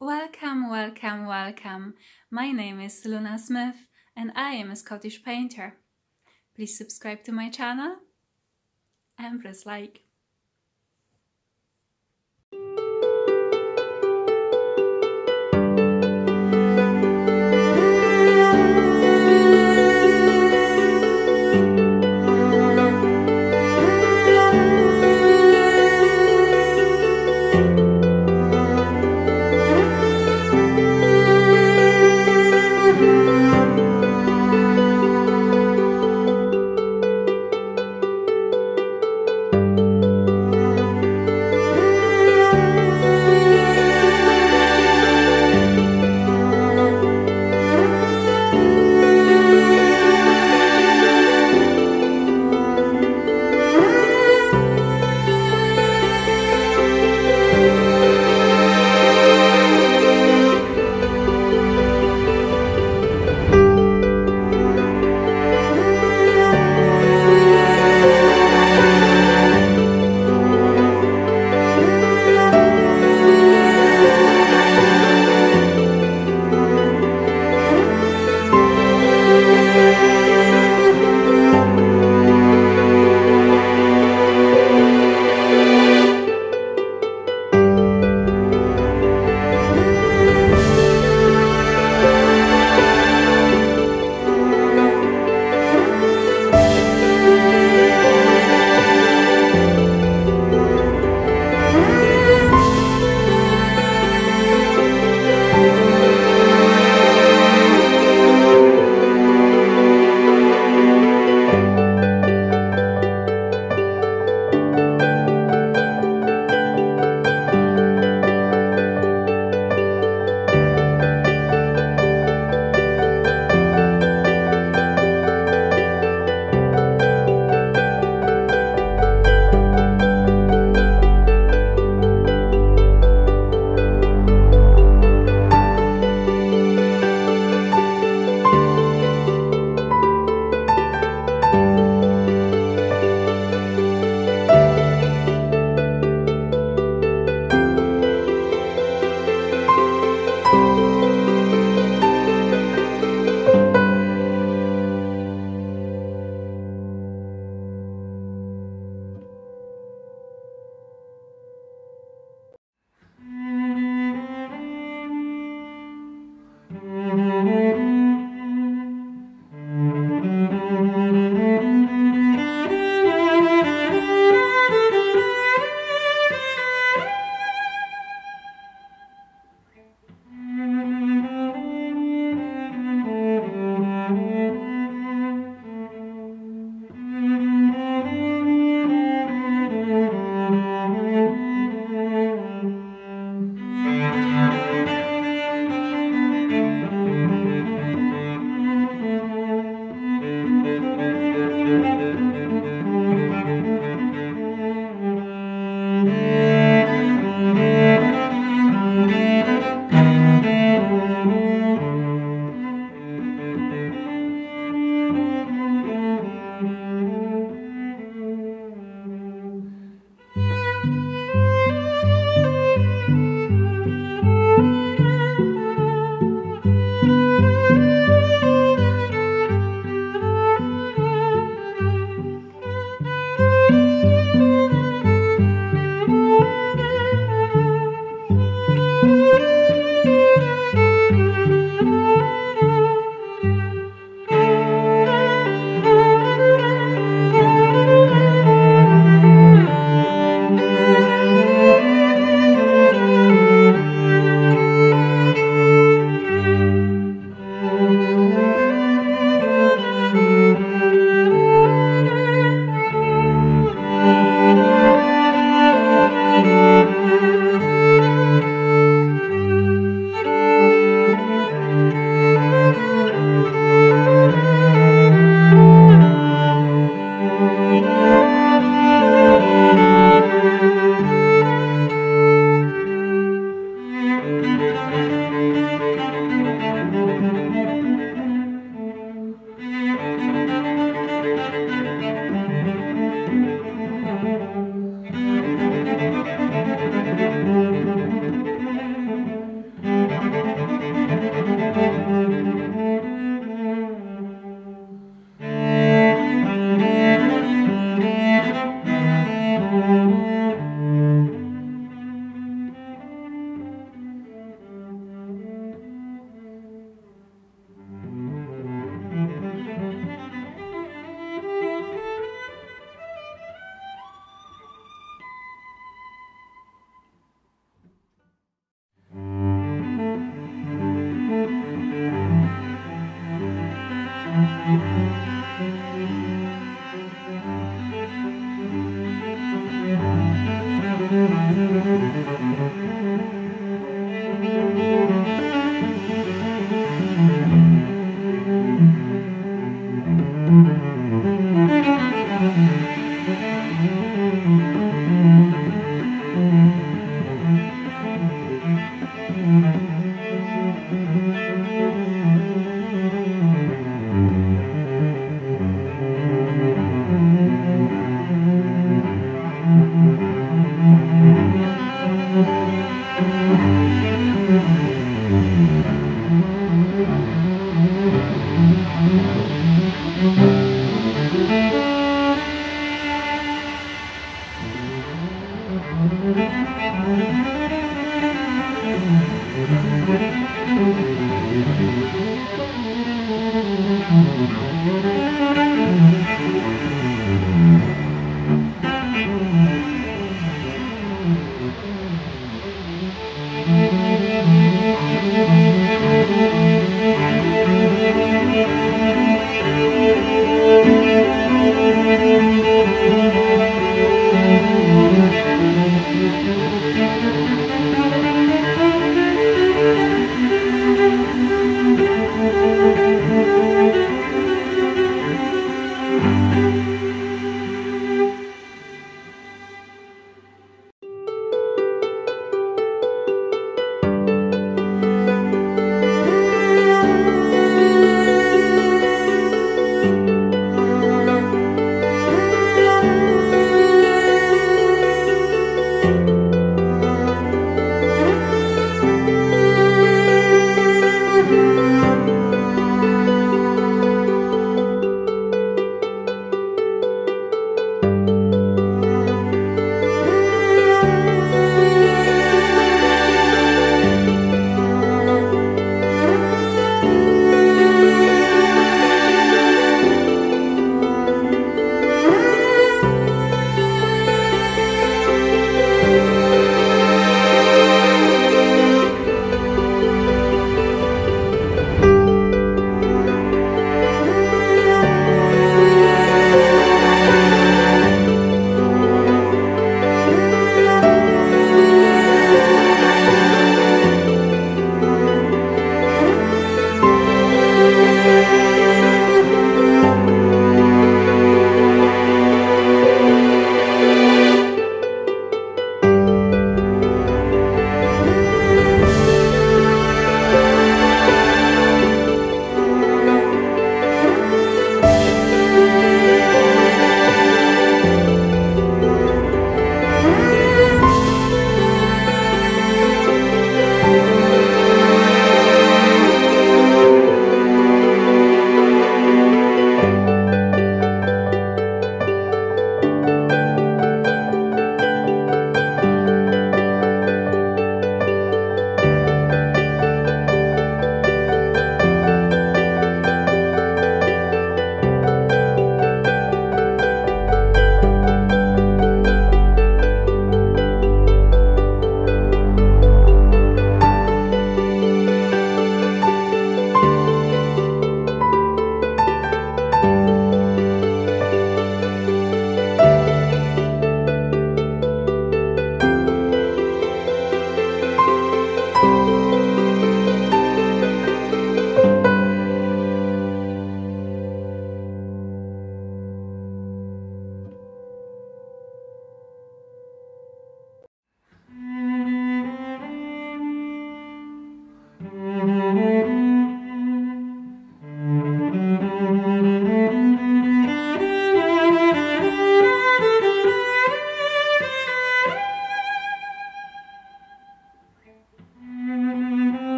Welcome, welcome, welcome. My name is Luna Smith and I am a Scottish painter. Please subscribe to my channel and press like.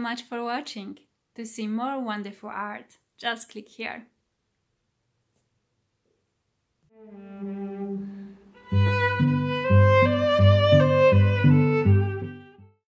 so much for watching. To see more wonderful art, just click here.